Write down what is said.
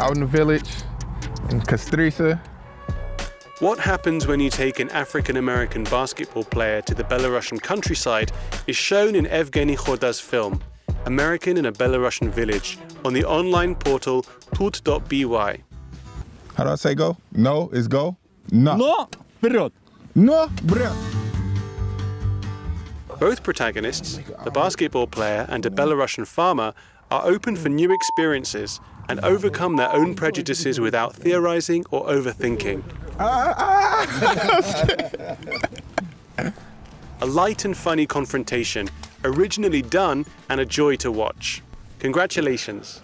out in the village in Kastryca. What happens when you take an African American basketball player to the Belarusian countryside is shown in Evgeny Khoda's film, American in a Belarusian Village, on the online portal tut.by. How do I say go? No is go? No. Но вперед! No, bruh. Both protagonists, the basketball player and a Belarusian farmer, are open for new experiences and overcome their own prejudices without theorizing or overthinking. a light and funny confrontation, originally done and a joy to watch. Congratulations.